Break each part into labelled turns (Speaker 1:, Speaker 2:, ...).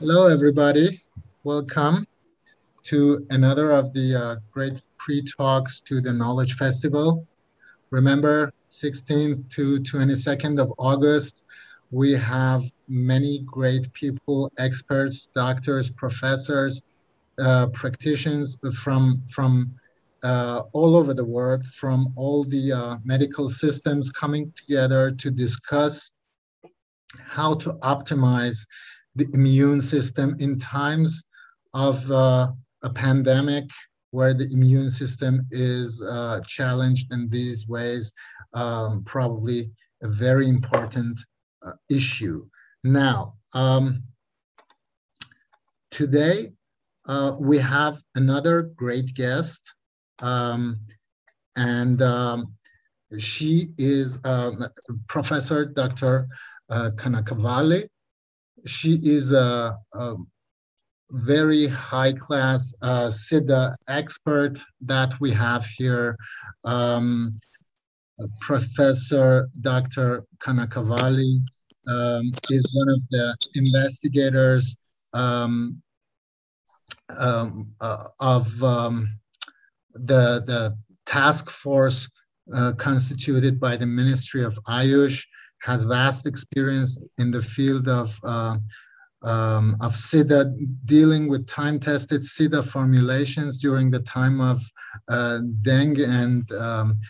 Speaker 1: Hello, everybody. Welcome to another of the uh, great pre-talks to the Knowledge Festival. Remember, 16th to 22nd of August, we have many great people, experts, doctors, professors, uh, practitioners from, from uh, all over the world, from all the uh, medical systems coming together to discuss how to optimize the immune system in times of uh, a pandemic where the immune system is uh, challenged in these ways, um, probably a very important uh, issue. Now, um, today uh, we have another great guest, um, and um, she is um, Professor Dr. Uh, Kanakavalli she is a, a very high class uh, Siddha expert that we have here. Um, Professor Dr. Kanakavalli um, is one of the investigators um, um, uh, of um, the, the task force uh, constituted by the Ministry of Ayush has vast experience in the field of uh, um, of Siddha, dealing with time-tested Siddha formulations during the time of uh, dengue and um,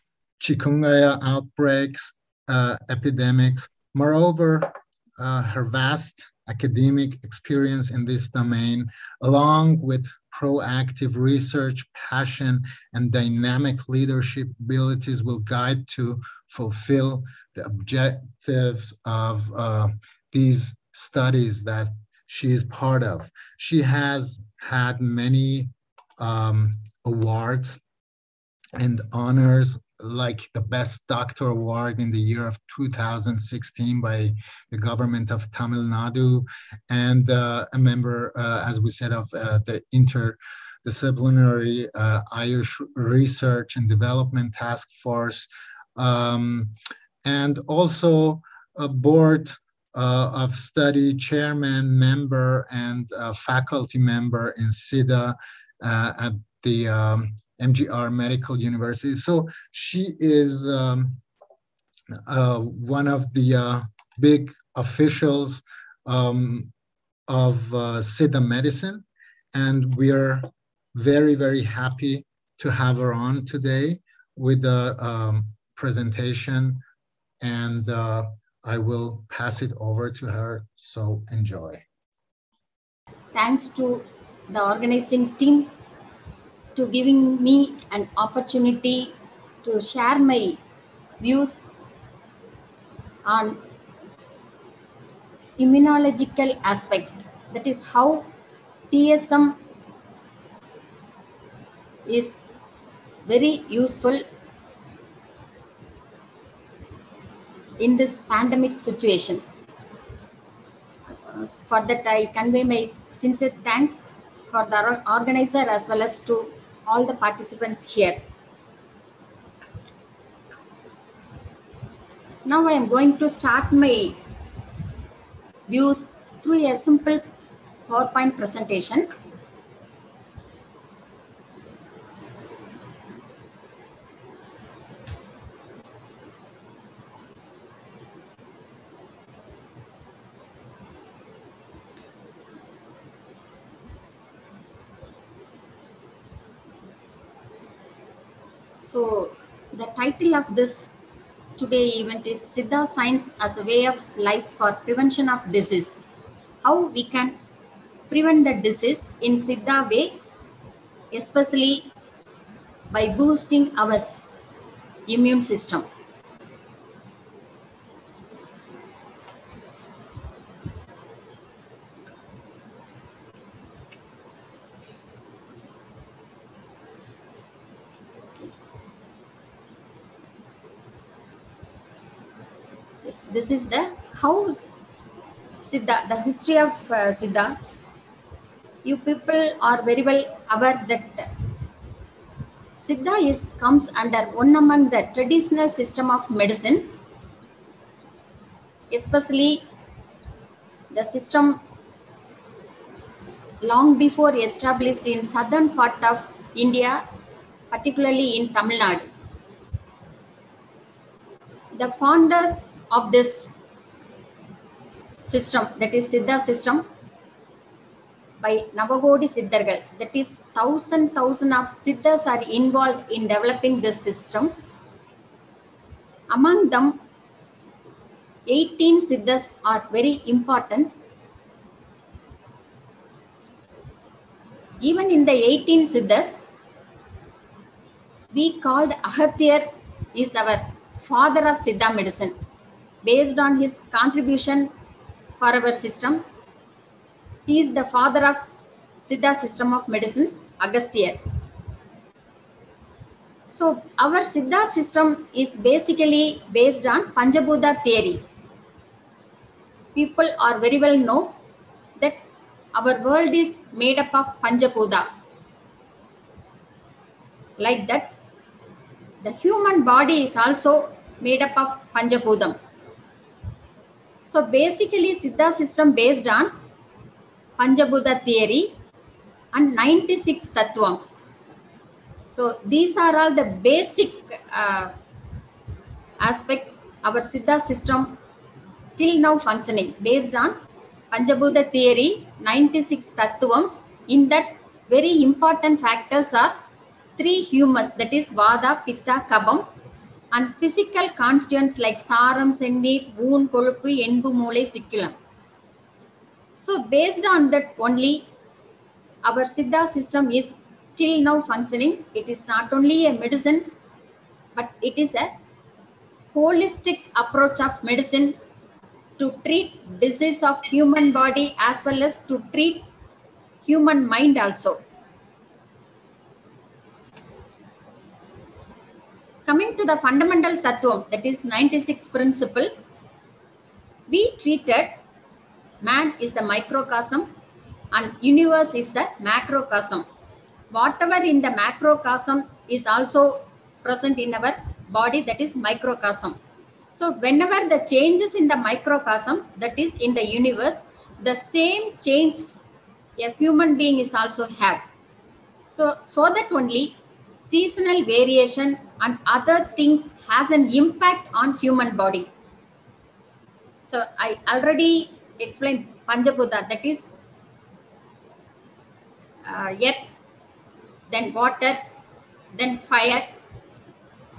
Speaker 1: chikungunya outbreaks, uh, epidemics. Moreover, uh, her vast academic experience in this domain, along with proactive research, passion, and dynamic leadership abilities will guide to fulfill the objectives of uh, these studies that she is part of. She has had many um, awards and honors like the best doctor award in the year of 2016 by the government of Tamil Nadu and uh, a member, uh, as we said, of uh, the interdisciplinary uh, Ayush Research and Development Task Force um, and also a board uh, of study chairman, member, and uh, faculty member in Siddha uh, at the um, MGR Medical University. So she is um, uh, one of the uh, big officials um, of uh, Siddha medicine, and we are very, very happy to have her on today with the um, presentation and uh, I will pass it over to her. So enjoy.
Speaker 2: Thanks to the organizing team to giving me an opportunity to share my views on immunological aspect. That is how TSM is very useful in this pandemic situation. For that, I convey my sincere thanks for the organizer as well as to all the participants here. Now I am going to start my views through a simple PowerPoint presentation. So the title of this today event is Siddha Science as a way of life for prevention of disease. How we can prevent the disease in Siddha way, especially by boosting our immune system. Yes, this is the how Siddha, the history of uh, Siddha. You people are very well aware that Siddha is comes under one among the traditional system of medicine, especially the system long before established in southern part of India, particularly in Tamil Nadu. The founders of this system, that is Siddha system, by Navagodi Siddhargal, that is thousand thousand of Siddhas are involved in developing this system. Among them, 18 Siddhas are very important. Even in the 18 Siddhas, we called Agathir is our father of Siddha medicine. Based on his contribution our system, he is the father of Siddha system of medicine, Agasthyar. So our Siddha system is basically based on Panchabhuta theory. People are very well know that our world is made up of Panchabhuta. Like that, the human body is also made up of Panchabhutam. So basically Siddha system based on Panchabhuta theory and 96 Tattvams. So these are all the basic uh, aspect our Siddha system till now functioning based on Panchabhuta theory, 96 Tattvams. In that very important factors are three humus that is Vada, Pitta, Kabam and physical constituents like Saram, Sendi, Woon, Kolupu, Enbu, Mole, Sikkilam. So based on that only our Siddha system is till now functioning. It is not only a medicine, but it is a holistic approach of medicine to treat disease of human body as well as to treat human mind also. Coming to the fundamental tattvam, that is 96 principle, we treated man is the microcosm and universe is the macrocosm. Whatever in the macrocosm is also present in our body, that is microcosm. So whenever the changes in the microcosm, that is in the universe, the same change a human being is also have. So, so that only seasonal variation and other things has an impact on human body. So I already explained Panchabhuta, that is uh, earth, then water, then fire,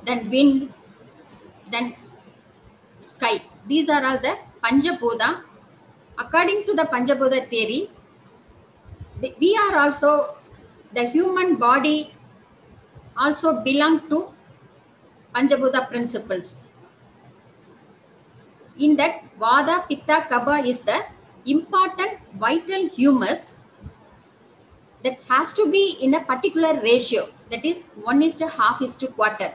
Speaker 2: then wind, then sky. These are all the Panchabhuta. According to the Panchabhuta theory, the, we are also, the human body also belong to Panchabhuta principles. In that, Vada, Pitta, Kapha is the important vital humus that has to be in a particular ratio. That is, one is to half is to quarter.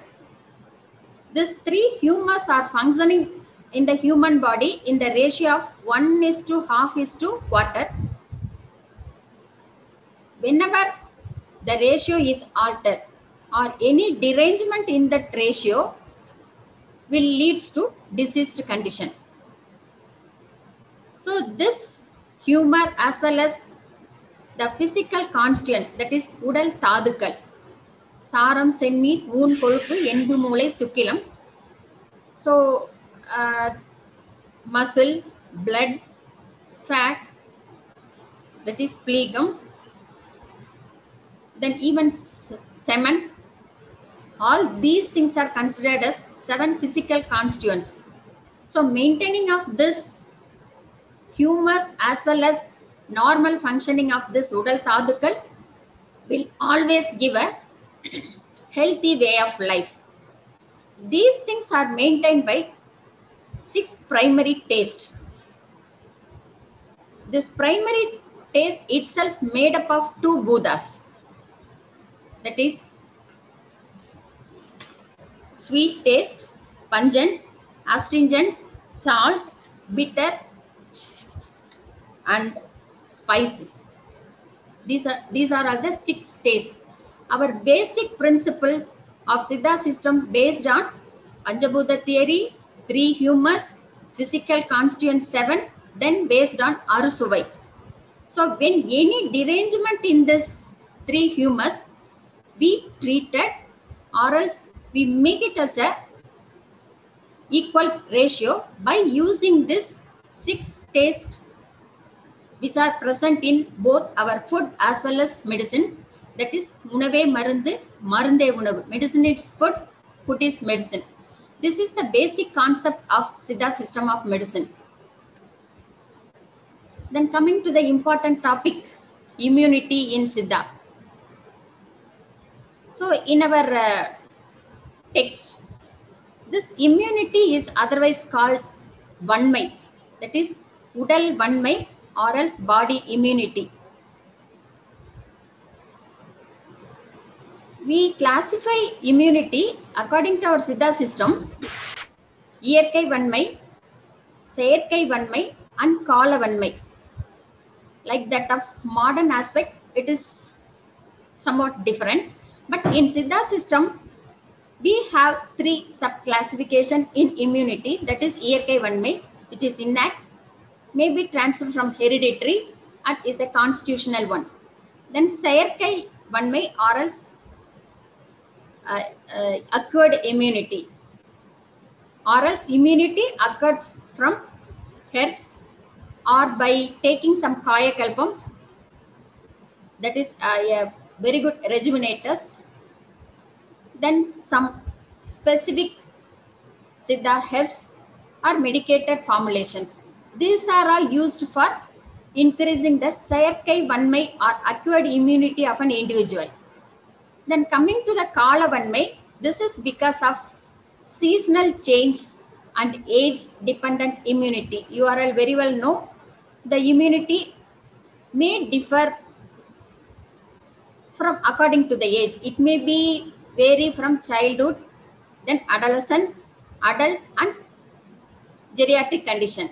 Speaker 2: These three humus are functioning in the human body in the ratio of 1 is to half is to quarter. Whenever the ratio is altered or any derangement in that ratio will leads to diseased condition. So this humor as well as the physical constituent that is udal தாதுக்கள் சாரம் சென்னி ஊன் கொழுப்பு எண்பு மூளை சுக்கிலம் so uh, muscle blood fat that is plegum then even semen All these things are considered as seven physical constituents. So maintaining of this humus as well as normal functioning of this udal thadukkal will always give a healthy way of life. These things are maintained by six primary tastes. This primary taste itself made up of two buddhas. That is sweet taste pungent astringent salt bitter and spices. These are these are all the six tastes. Our basic principles of siddha system based on panchabhuta theory three humors, physical constituent seven then based on arusuvai. So when any derangement in this three humors we treated or else we make it as a equal ratio by using this six tastes which are present in both our food as well as medicine. That is unave marundu, marunde unavu. Medicine is food, food is medicine. This is the basic concept of Siddha system of medicine. Then coming to the important topic, immunity in Siddha. So in our uh, text this immunity is otherwise called vanmai that is udal vanmai or else body immunity we classify immunity according to our siddha system இயற்கை வன்மை செயற்கை வன்மை and கால வன்மை like that of modern aspect it is somewhat different but in siddha system we have three subclassification in immunity that is Yerkai Vanmai which is innate, may be transferred from hereditary and is a constitutional one. Then Seyarkai Vanmai or else uh, uh, acquired immunity or else immunity occurred from herbs or by taking some kayakalpam that is uh, a very good rejuvenators then some specific siddha herbs or medicated formulations. These are all used for increasing the செயற்கை வன்மை or acquired immunity of an individual. Then coming to the Kala Vanmai this is because of seasonal change and age dependent immunity. You are all very well know the immunity may differ from according to the age. It may be vary from childhood, then adolescent, adult and geriatric condition.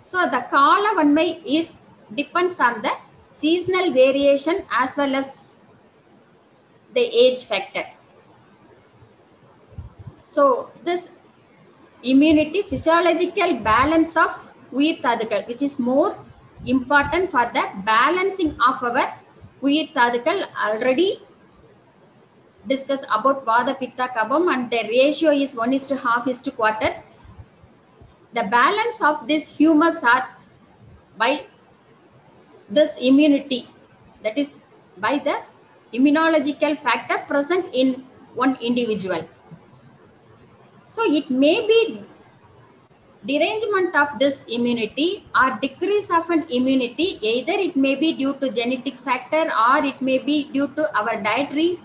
Speaker 2: So the Kala Vanmai is depends on the seasonal variation as well as the age factor. So this immunity physiological balance of உயிர் தாதுக்கள் which is more important for the balancing of our உயிர் தாதுக்கள் already discussed about vada pitta kabam and the ratio is 1 is to half is to quarter the balance of this humus are by this immunity that is by the immunological factor present in one individual. So it may be derangement of this immunity or decrease of an immunity. Either it may be due to genetic factor or it may be due to our dietary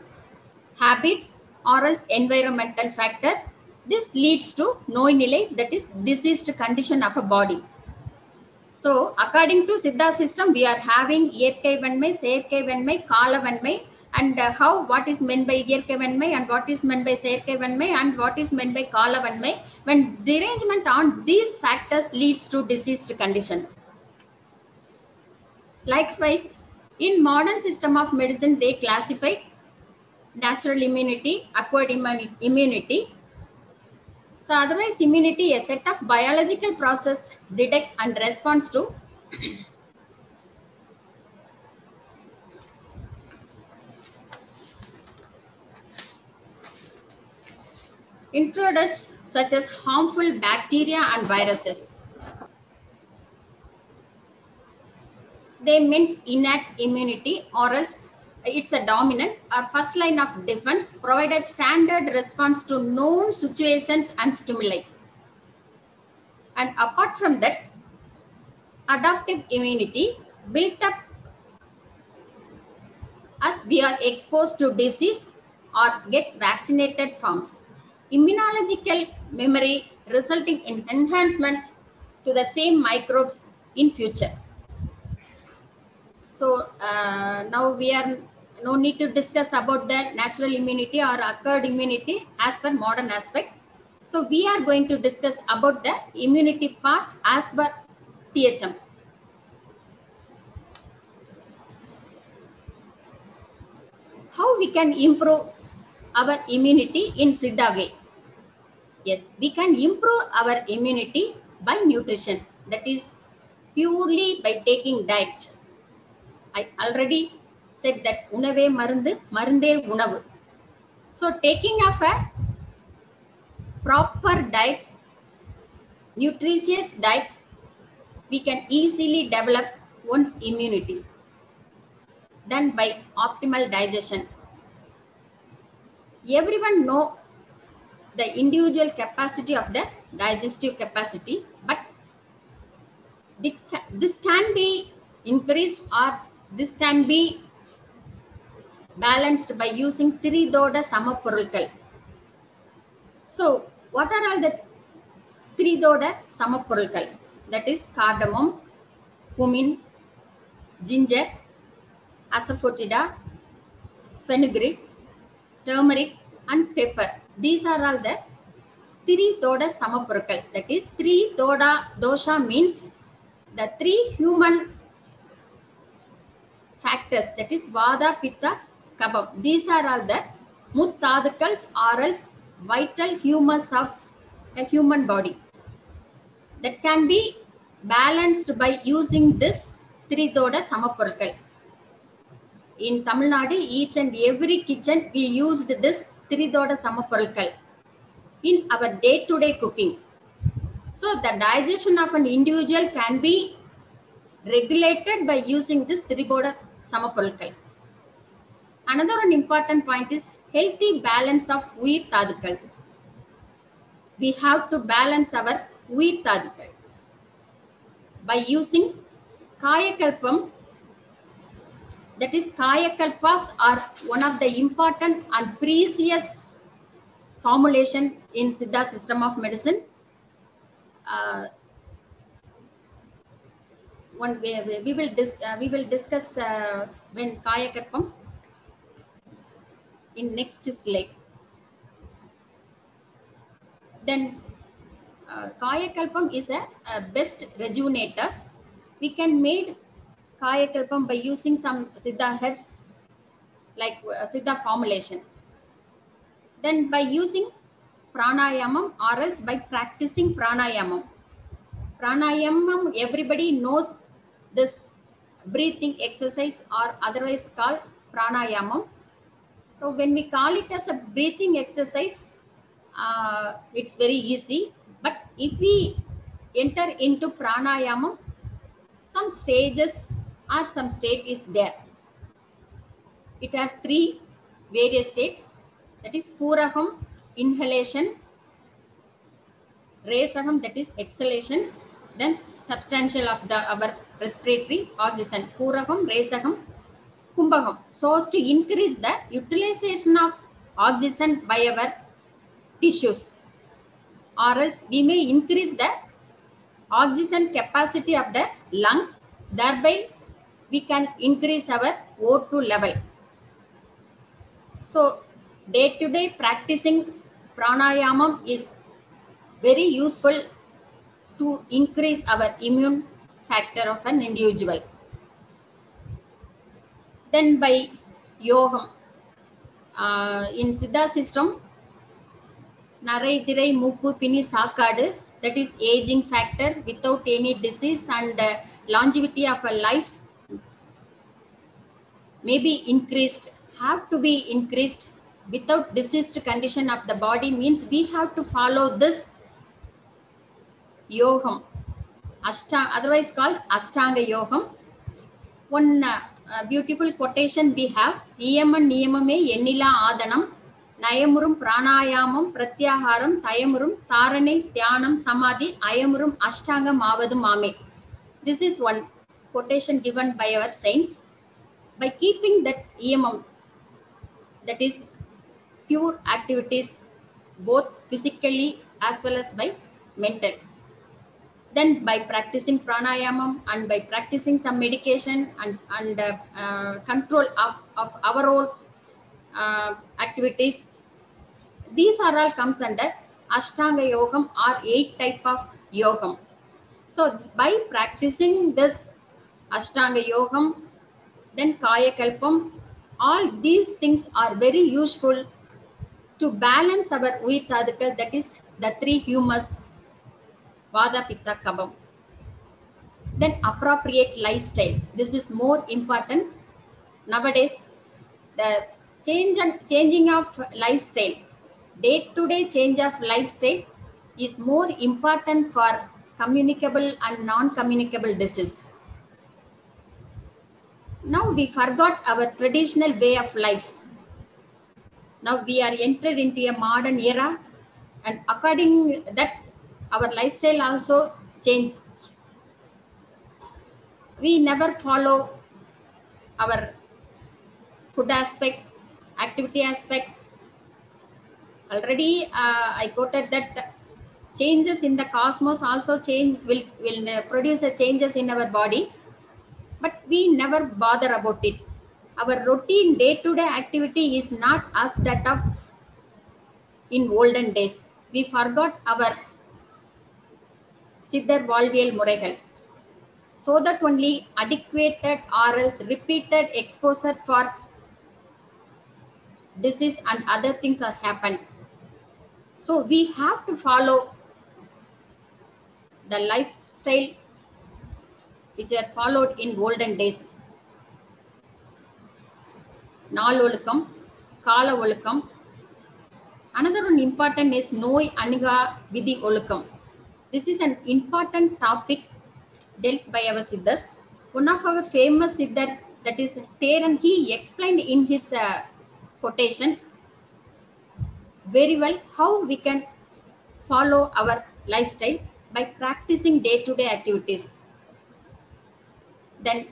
Speaker 2: habits or else environmental factor. This leads to noinilay that is diseased condition of a body. So according to Siddha system, we are having Yerkai Vanmai, Serkai Vanmai, Kala Vanmai and uh, how what is meant by Yerkai Vanmai and what is meant by Serkai Vanmai and what is meant by Kala Vanmai. When derangement on these factors leads to diseased condition. Likewise, in modern system of medicine, they classified natural immunity, acquired immunity, so otherwise immunity a set of biological process detect and response to intruders such as harmful bacteria and viruses. They meant innate immunity or else it's a dominant or first line of defense provided standard response to known situations and stimuli. And apart from that, adaptive immunity built up as we are exposed to disease or get vaccinated forms. Immunological memory resulting in enhancement to the same microbes in future. So uh, now we are no need to discuss about the natural immunity or acquired immunity as per modern aspect. So we are going to discuss about the immunity part as per TSM. How we can improve our immunity in Siddha way? Yes, we can improve our immunity by nutrition. That is purely by taking diet. I already said that unave marundu, marande unavu. So taking of a proper diet, nutritious diet, we can easily develop one's immunity Then, by optimal digestion. Everyone know the individual capacity of the digestive capacity, but this can be increased or this can be balanced by using திரிதோட samapurulkal. so what are all the திரிதோட samapurulkal? that is cardamom cumin ginger asafoetida fenugreek turmeric and pepper these are all the திரிதோட சமப்பொருட்கள் that is three doda dosha means the three human factors that is vada pitta These are all the muttadukals or else vital humors of a human body. That can be balanced by using this three doda Samapurkal. In Tamil Nadu, each and every kitchen we used this three doda Samapurkal in our day-to-day cooking. So the digestion of an individual can be regulated by using this three doda Samapurkal. Another an important point is healthy balance of uir tadukals. We have to balance our uir tadukal by using kayakalpam that is kayakalpas are one of the important and precious formulation in Siddha system of medicine. Uh, one way, we will dis, uh, we will discuss uh, when kayakalpam in next slide then uh, kayakalpam is a, a best rejuvenators. We can made kayakalpam by using some siddha herbs like uh, siddha formulation. Then by using pranayamam or else by practicing pranayamam. Pranayamam everybody knows this breathing exercise or otherwise called pranayamam so when we call it as a breathing exercise uh, it's very easy. But if we enter into pranayamam some stages or some state is there. It has three various state. That is puraham inhalation resaham that is exhalation then substantial of the our respiratory oxygen. Puraham resaham kumbhagam. So as to increase the utilization of oxygen by our tissues or else we may increase the oxygen capacity of the lung. Thereby we can increase our O2 level. So day to day practicing pranayamam is very useful to increase our immune factor of an individual then by yogam uh, in siddha system narai thirai muppu pini saakadu that is aging factor without any disease and uh, longevity of a life may be increased have to be increased without diseased condition of the body means we have to follow this yogam ashtanga otherwise called ashtanga yogam one uh, beautiful quotation we have நியமன் நியமமே எண்ணிலா ஆதனம். நயமுறும் பிராணாயாமம் பிரத்யாகாரம். தயமுறும் தாரணை தியானம் சமாதி. அயமுறும் அஷ்டாங்கம் ஆவதும் ஆமே. This is one quotation given by our science by keeping that இயமம் that is pure activities both physically as well as by mental then by practicing pranayamam and by practicing some medication and, and uh, uh, control of, of our own uh, activities these are all comes under ashtanga yogam or eight type of yogam. So by practicing this ashtanga yogam then kaya kalpam all these things are very useful to balance our uyitadikal that is the three humus vada pitta kabam then appropriate lifestyle. This is more important nowadays. The change and changing of lifestyle, day to day change of lifestyle is more important for communicable and non-communicable disease. Now we forgot our traditional way of life. Now we are entered into a modern era and according that our lifestyle also changed. We never follow our food aspect, activity aspect. Already uh, I quoted that changes in the cosmos also change will, will produce a changes in our body but we never bother about it. Our routine day-to-day activity is not as that of in olden days. We forgot our சித்தர் வாழ்வியல் முறைகள் so that only adequate or else repeated exposure for disease and other things are happened so we have to follow the lifestyle which are followed in olden days. நாள் ஒழுக்கம் கால ஒழுக்கம் another one important is நோய் அணுகா விதி ஒழுக்கம் this is an important topic dealt by our siddhas. One of our famous siddhar that is Theran he explained in his uh, quotation very well how we can follow our lifestyle by practicing day-to-day activities. Then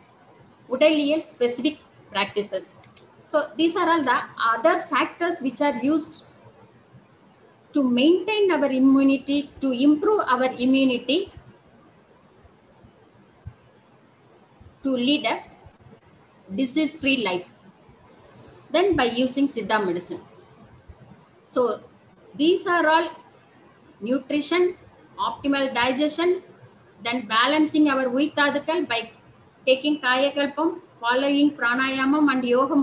Speaker 2: udaliyal specific practices. So these are all the other factors which are used to maintain our immunity to improve our immunity to lead a disease free life. Then by using siddha medicine. So these are all nutrition optimal digestion then balancing our uitadukal by taking kayakalpam following pranayamam and yogam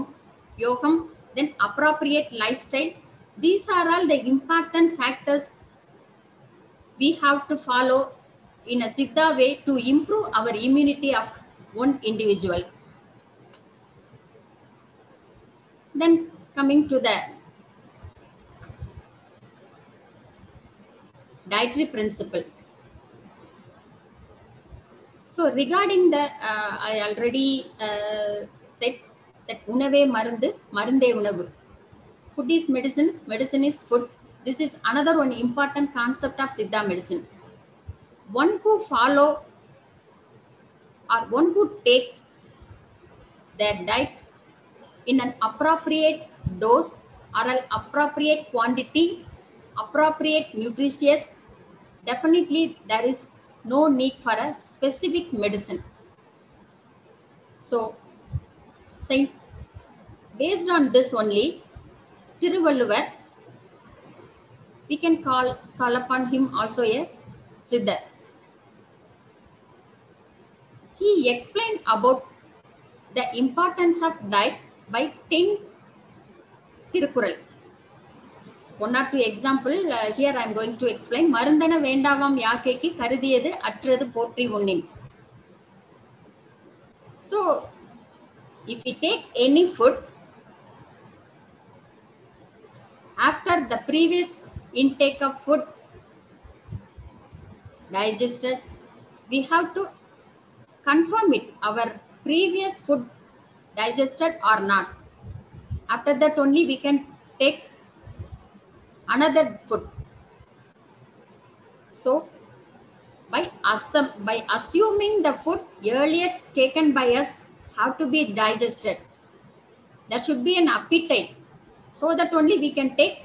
Speaker 2: yogam then appropriate lifestyle these are all the important factors we have to follow in a siddha way to improve our immunity of one individual. Then coming to the dietary principle. So regarding the uh, i already uh, said that unave marundu marunde unavu food is medicine. Medicine is food. This is another one important concept of siddha medicine. One who follow or one who take their diet in an appropriate dose or an appropriate quantity appropriate nutritious definitely there is no need for a specific medicine. So saying based on this only Thiruvalluvar we can call call upon him also a siddhar. He explained about the importance of diet by 10 Thirukkural. One or two example here I am going to explain மருந்தன வேண்டாவாம் யாக்கைக்கு கருதியது அற்றது போற்றி உண்ணின் so if you take any food after the previous intake of food digested we have to confirm it our previous food digested or not. After that only we can take another food. So by assum- by assuming the food earlier taken by us have to be digested. There should be an appetite so that only we can take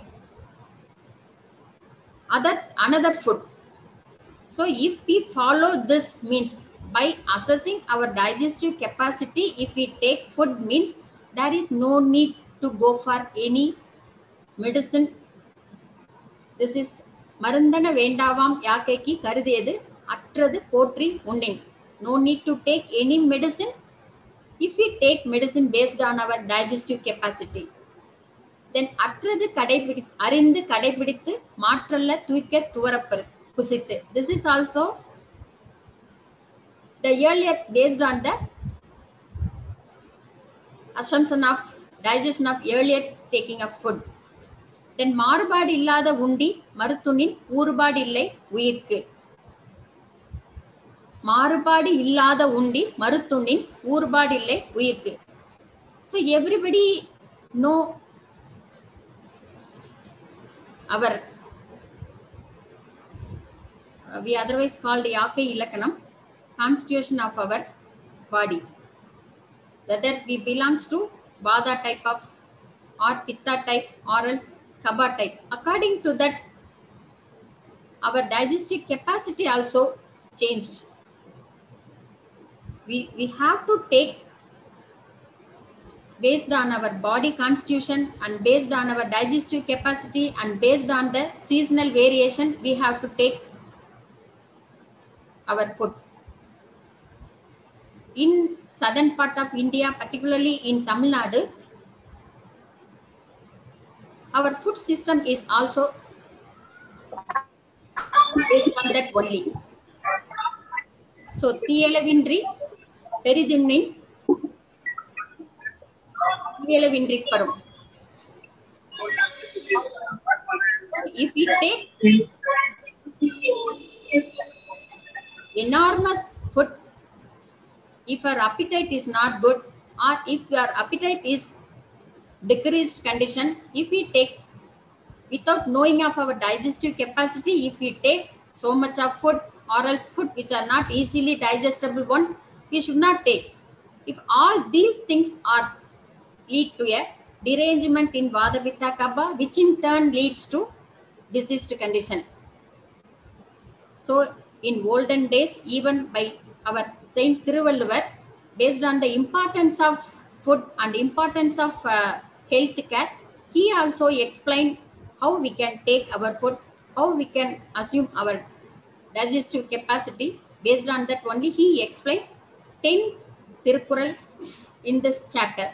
Speaker 2: other another food so if we follow this means by assessing our digestive capacity if we take food means there is no need to go for any medicine this is மருந்தன வேண்டாவாம் யாக்கைக்கு கருதியது அற்றது போற்றி உண்ணின் no need to take any medicine if we take medicine based on our digestive capacity தென் அற்றது கடைபிடி அறிந்து கடைபிடித்து மாற்றல்ல தூய்க்க துவரப்பரு புசித்து. This is also the earlier based on the assumption of digestion of earlier taking of food then மாறுபாடு இல்லாத உண்டி மருத்துணின் ஊறுபாடு இல்லை உயிர்க்கு. மாறுபாடு இல்லாத உண்டி மருத்துணின் ஊறுபாடு இல்லை உயிர்க்கு. So everybody know our uh, we otherwise called Yaka Ilakanam, constitution of our body. Whether we belongs to Vada type of or Pitta type or else Kapha type. According to that, our digestive capacity also changed. We, we have to take based on our body constitution and based on our digestive capacity and based on the seasonal variation, we have to take our food. In southern part of India, particularly in Tamil Nadu, our food system is also based on that only. So, Thielavinri, Peridimnin, தீயளவின்றி பரும் if we take enormous food if our appetite is not good or if your appetite is decreased condition if we take without knowing of our digestive capacity if we take so much of food or else food which are not easily digestible one we should not take if all these things are lead to a derangement in vada kapha which in turn leads to diseased condition. So in olden days even by our saint thiruvalluvar based on the importance of food and importance of uh, health care he also explained how we can take our food how we can assume our digestive capacity. Based on that only he explained 10 tirukural in this chapter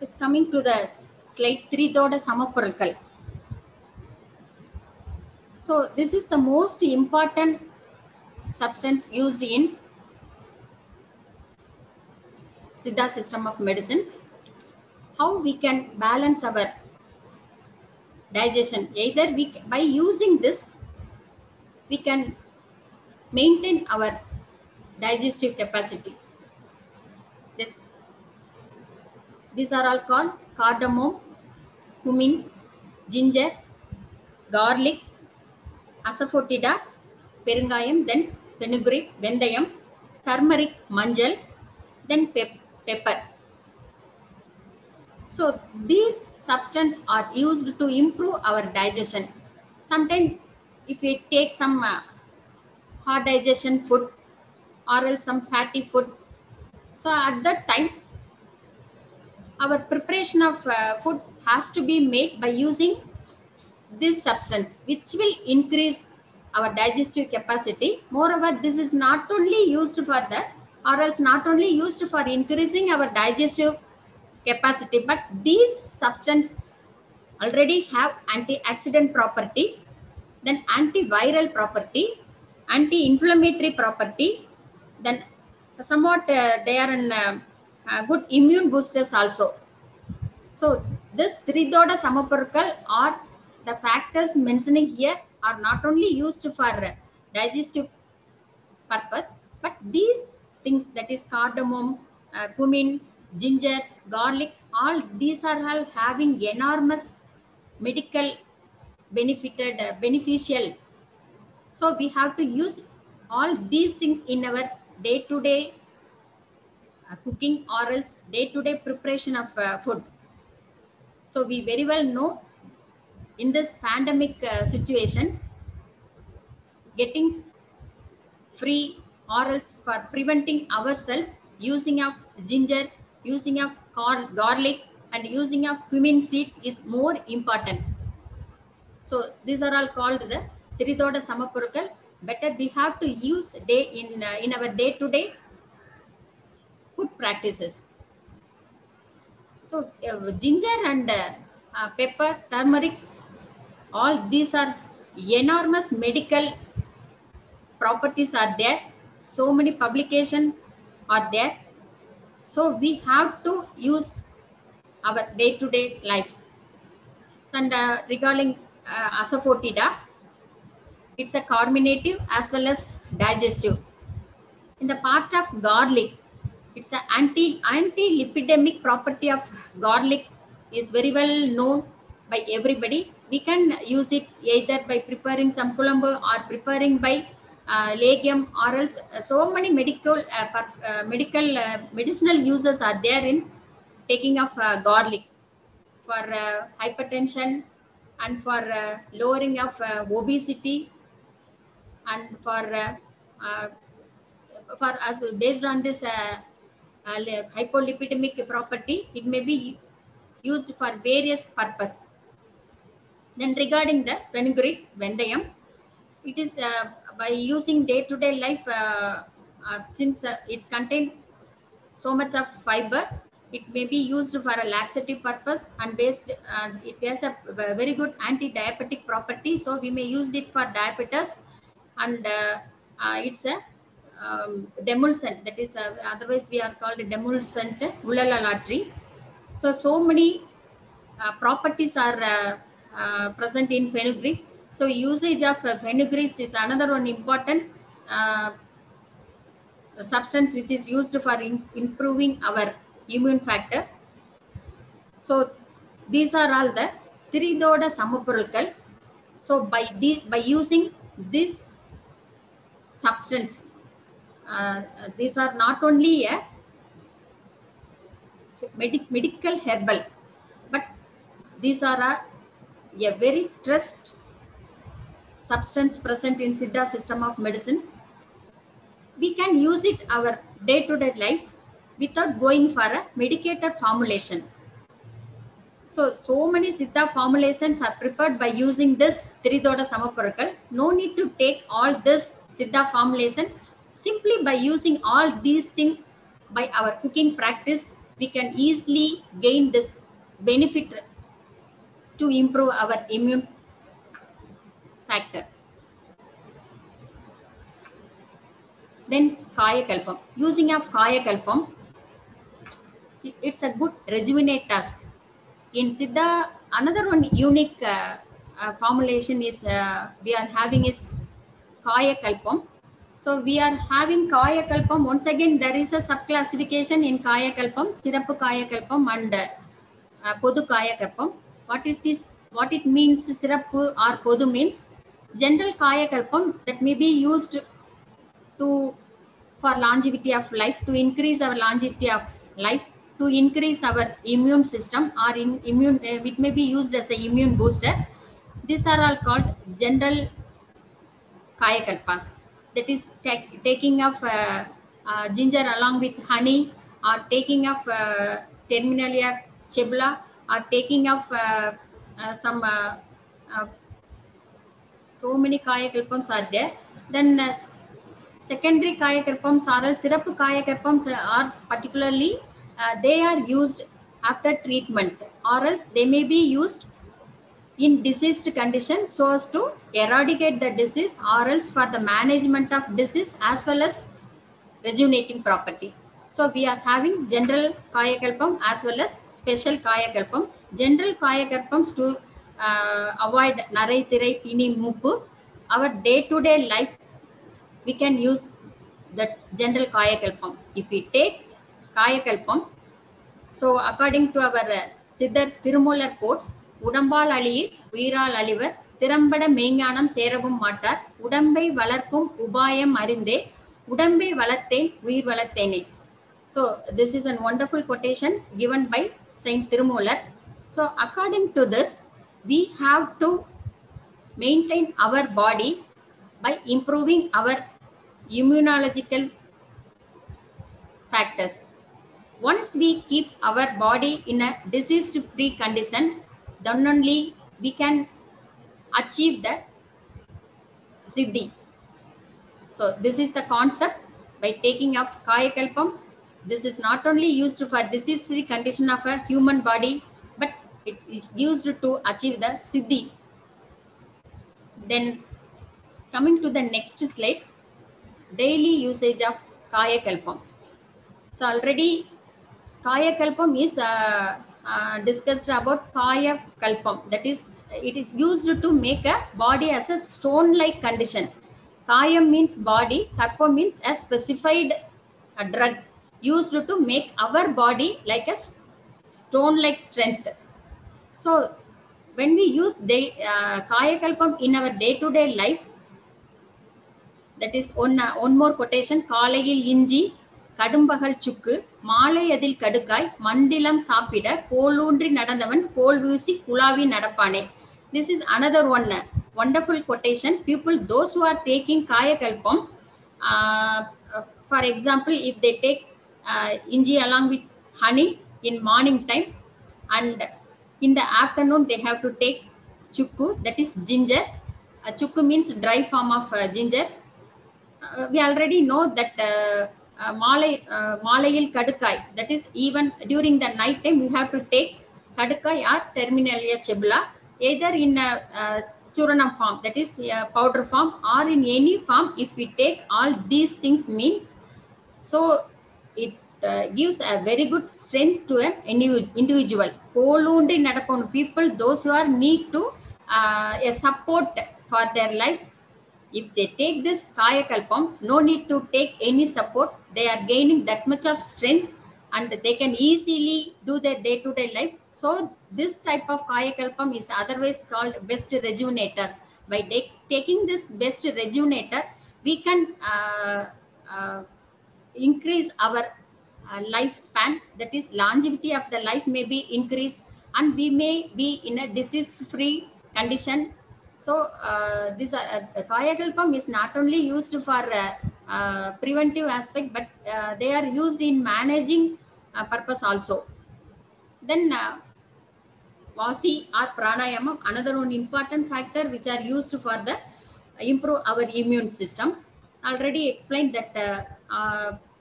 Speaker 2: is coming to the slide 3 தோட சமப்பொருட்கள் so this is the most important substance used in siddha system of medicine how we can balance our digestion either we by using this we can maintain our digestive capacity This- these are all called cardamom cumin ginger garlic asafoetida பெருங்காயம் then fenugreek வெந்தயம் turmeric மஞ்சள் then pep- pepper. So these substances are used to improve our digestion. Sometimes if we take some uh, hard digestion food or else some fatty food so at that time our preparation of uh, food has to be made by using this substance which will increase our digestive capacity. Moreover this is not only used for that or else not only used for increasing our digestive capacity but these substance already have antioxidant property then antiviral property anti-inflammatory property then somewhat uh, they are in uh, uh, good immune boosters also. So this three doda samapurkal are the factors mentioning here are not only used for digestive purpose, but these things that is cardamom, uh, cumin, ginger, garlic, all these are all having enormous medical benefited uh, beneficial. So we have to use all these things in our day-to-day uh, cooking or else day-to-day preparation of uh, food. So we very well know in this pandemic uh, situation, getting free or else for preventing ourselves using of ginger, using of gar- garlic and using of cumin seed is more important. So these are all called the Tiridoda Samapurukal. Better we have to use day in uh, in our day-to-day food practices. So uh, ginger and uh, uh, pepper, turmeric, all these are enormous medical properties are there. So many publication are there. So we have to use our day-to-day life. And uh, regarding uh, asafoetida, it's a carminative as well as digestive. In the part of garlic, it's an anti anti-lipidemic property of garlic is very well known by everybody. We can use it either by preparing some kulambu or preparing by legium or else uh, so many medical medical medicinal uses are there in taking of garlic for hypertension and for lowering of obesity and for for us based on this uh, hypolipidemic property it may be used for various purpose. Then regarding the fenugreek vendayam it is uh, by using day to day life uh, uh, since uh, it contains so much of fiber it may be used for a laxative purpose and based uh, it has a very good anti-diabetic property so we may use it for diabetes and uh, it's a um, demulcent that is otherwise we are called demulcent ulalalatri so so many properties are present in fenugreek so usage of uh, fenugreek is another one important uh, substance which is used for in- improving our immune factor. So these are all the Tiridoda Samapurukal. So by by using this substance, uh, these are not only a medic, medical herbal, but these are a, a very trust substance present in Siddha system of medicine we can use it our day-to-day life without going for a medicated formulation. So, so many Siddha formulations are prepared by using this Tiridoda Samapurakal. No need to take all this Siddha formulation. Simply by using all these things by our cooking practice, we can easily gain this benefit to improve our immune Then Kaya Kalpam. Using of Kaya Kalpam, it's a good rejuvenators. In Siddha, another one unique uh, uh, formulation is uh, we are having is Kaya Kalpam. So we are having Kaya Kalpam. Once again, there is a subclassification in Kaya Kalpam, Sirapu Kaya Kalpam and uh, Podu Kaya Kalpam. What it is, what it means, Sirapu or Podu means general Kaya Kalpam that may be used to for longevity of life to increase our longevity of life to increase our immune system or in immune uh, it may be used as a immune booster. These are all called general kaya kalpas that is ta- taking of uh, uh, ginger along with honey or taking of uh, terminalia chebula or taking of uh, uh, some so many kaya kalpams are there. Then uh, secondary kaya karpams or kaya karpams are particularly uh, they are used after treatment. Or else they may be used in diseased condition so as to eradicate the disease or else for the management of disease as well as rejuvenating property. So we are having general kaya kalpam as well as special kaya kalpam general kaya kalpams to avoid narai tirai pini mupu our day to day life we can use the general kaya kalpam if we take kaya kalpam so according to our uh, siddhar Thirumoolar quotes உடம்பால் அழியில் உயிரால் அழிவர் திறம்பட மெய்ஞானம் சேரவும் மாட்டார் உடம்பை வளர்க்கும் உபாயம் அறிந்தே உடம்பை வளர்த்தேன் உயிர் வளர்த்தேனே so this is a wonderful quotation given by saint Thirumoolar so according to this we have to maintain our body by improving our immunological factors. Once we keep our body in a disease free condition then only we can achieve the siddhi. So this is the concept. By taking of kaya kalpam this is not only used for disease free condition of a human body it is used to achieve the siddhi. Then coming to the next slide daily usage of kaya kalpam so already kaya kalpam is uh, uh, discussed about kaya kalpam that is it is used to make a body as a stone like condition. Kaya means body kalpam means a specified uh, drug used to make our body like a stone like strength So when we use day, uh, Kaya in our day-to-day -day life, that is one, uh, one more quotation, காலையில் இஞ்சி கடும்பகல் சுக்கு மாலை அதில் கடுக்காய் மண்டிலம் சாப்பிட கோலூன்றி நடந்தவன் கோல் வீசி குழாவி நடப்பானே. This is another one wonderful quotation people those who are taking kayakalpam for example if they take inji along with honey in morning time and in the afternoon they have to take chukku that is ginger. Uh, chukku means dry form of uh, ginger. Uh, we already know that uh, uh, malay uh, malayil kadukai that is even during the night time we have to take kadukai or terminalia chebula either in a uh, churanam form that is uh, powder form or in any form if we take all these things means. So it uh, gives a very good strength to an individual. Olundi Nadapon people, those who are need to uh, a support for their life. If they take this Kaya Kalpam, no need to take any support. They are gaining that much of strength and they can easily do their day-to-day -day life. So this type of Kaya Kalpam is otherwise called best rejuvenators. By taking this best rejuvenator, we can uh, uh, increase our uh, lifespan that is longevity of the life may be increased and we may be in a disease free condition. So uh, this uh, uh, kaya is not only used for uh, uh, preventive aspect but uh, they are used in managing purpose also. Then uh, vasi or pranayamam another one important factor which are used for the improve our immune system. Already explained that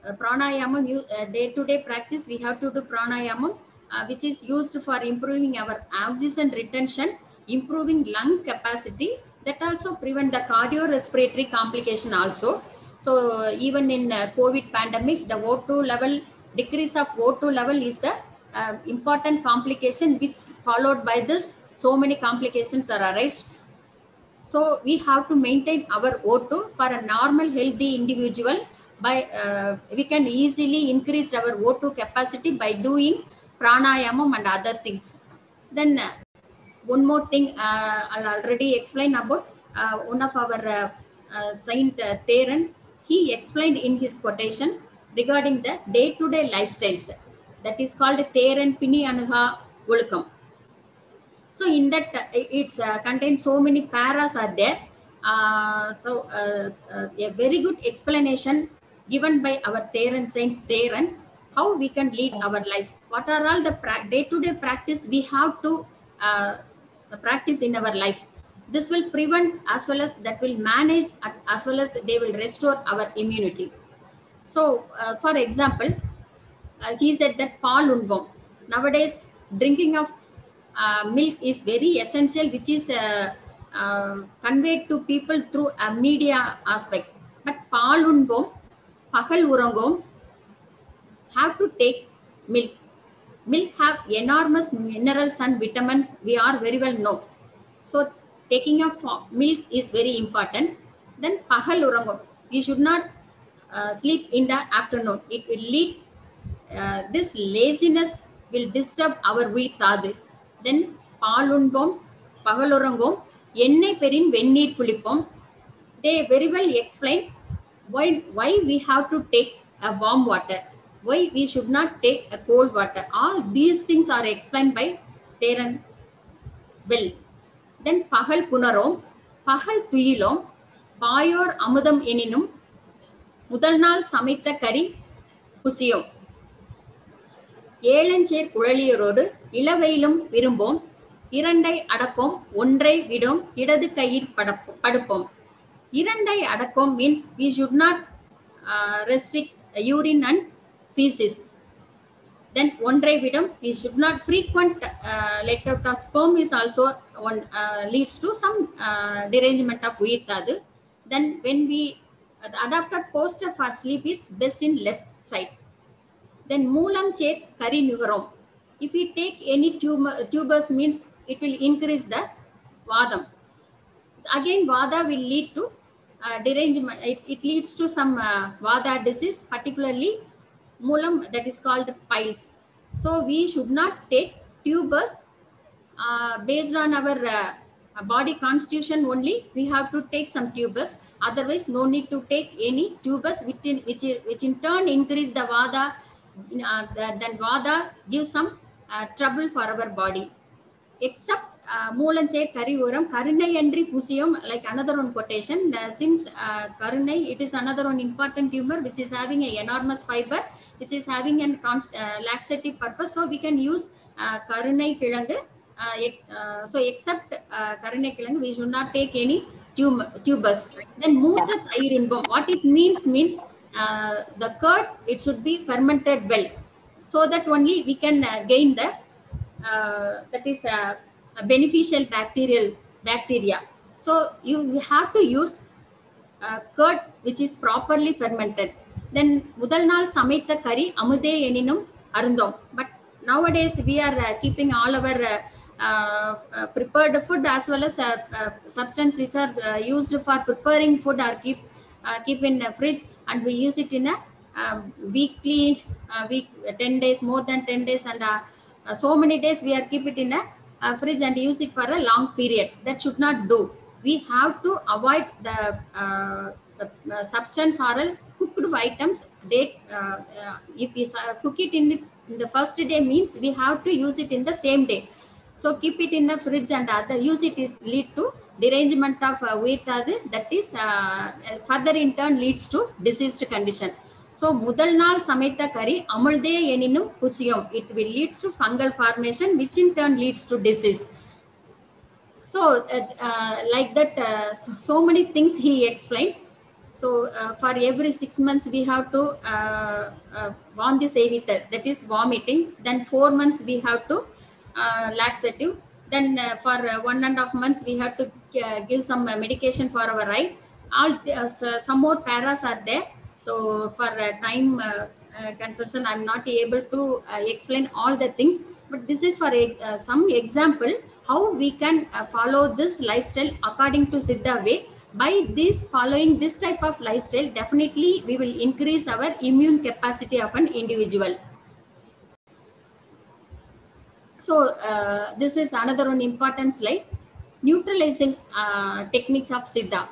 Speaker 2: uh, uh, pranayamam day to day practice we have to do pranayamam uh, which is used for improving our oxygen retention improving lung capacity that also prevent the cardiorespiratory complication also. So even in uh, covid pandemic the o2 level decrease of o2 level is the uh, important complication which followed by this so many complications are arised. So we have to maintain our o2 for a normal healthy individual by uh, we can easily increase our o2 capacity by doing pranayamam and other things then uh, one more thing uh, i'll already explain about uh, one of our uh, uh, saint uh, Theran. he explained in his quotation regarding the day to day lifestyles that is called Theran Pini Anuga Ulukam. So in that it's contains so many paras are there. So a very good explanation given by our Theran Saint Theran how we can lead our life. What are all the day to day practice we have to uh, practice in our life. This will prevent as well as that will manage as well as they will restore our immunity. So, uh, for example, uh, he said that Paul Unbom. Nowadays, drinking of uh, milk is very essential, which is uh, uh, conveyed to people through a media aspect. But Paul Unbom, பகல் உறங்கும். Have to take milk milk have enormous minerals and vitamins we are very well know so taking of milk is very important then பகல் உறங்கும். You should not sleep in the afternoon it will lead this laziness will disturb our வீ தாது. தென் பால் உண்போம் பகலுறங்கும் எண்ணெய் பெரின் வெந்நீர் குளிப்போம் they very well explain why why we have to take a warm water why we should not take a cold water all these things are explained by Theran well then பகல் Punarom, பகல் Tuyilom, பாயோர் அமுதம் எனினும் முதல் நாள் சமைத்த கறி குசியோம் ஏழஞ்சேர் குழலியரோடு இளவெயிலும் விரும்போம் இரண்டை அடப்போம் ஒன்றை விடும் இடது கையில் படப்போம் படுப்போம் இரண்டை அடக்கம் means we should not uh, restrict urine and feces then ஒன்றை விடம் we should not frequent uh, let out of sperm is also one uh, leads to some uh, derangement of உயிர்த்தாது then when we the adapted posture for sleep is best in left side then மூலம் சேர் கரி நுகரும் if we take any tumor, tubers means it will increase the vadam again vada will lead to uh, derangement it, it leads to some uh, vada disease particularly mulam that is called piles. So we should not take tubers uh, based on our uh, body constitution only. We have to take some tubers. Otherwise no need to take any tubers which in, which, which in turn increase the vada uh, then vada gives some uh, trouble for our body. Except uh, மூலஞ்சேர் கரி உரம் கருணை அன்றி புசியும் like another one quotation uh, since uh, karunai it is another one important tumor which is having a enormous fiber which is having an const, uh, laxative purpose so we can use uh, karunai kilangu uh, ex- uh, so except uh, karunai kilangu we should not take any tum- tubers then மூத்த தயிர் இன்பம் what it means means uh, the curd it should be fermented well so that only we can uh, gain the uh, that is uh, a beneficial bacterial bacteria so you have to use uh, curd which is properly fermented then முதல் நாள் சமைத்த கறி அமுதே எனினும் அருந்தோம் but nowadays we are uh, keeping all our uh, uh, uh, prepared food as well as uh, uh, substance which are uh, used for preparing food are keep uh, keep in a fridge and we use it in a uh, weekly uh, week 10 days more than 10 days and uh, uh, so many days we are keep it in a uh, fridge and use it for a long period. That should not do. We have to avoid the, uh, the uh, substance or cooked items. They uh, uh, if we cook it in, it in the first day means we have to use it in the same day. So keep it in the fridge and other use it is lead to derangement of uh, weight. That is uh, further in turn leads to diseased condition so முதல் நாள் சமைத்த கறி அமிழ்தே எனினும் குசியும் it will leads to fungal formation which in turn leads to disease so uh, uh, like that uh, so, so many things he explained so uh, for every six months we have to uh, uh, warm the savita that is vomiting then four months we have to uh, laxative then uh, for uh, one and a half months we have to uh, give some uh, medication for our eye all uh, so- some more paras are there so for time uh, uh, consumption i'm not able to uh, explain all the things. But this is for a, some example how we can follow this lifestyle according to siddha way. By this following this type of lifestyle definitely we will increase our immune capacity of an individual. So uh, this is another one important slide. Neutralizing uh, techniques of siddha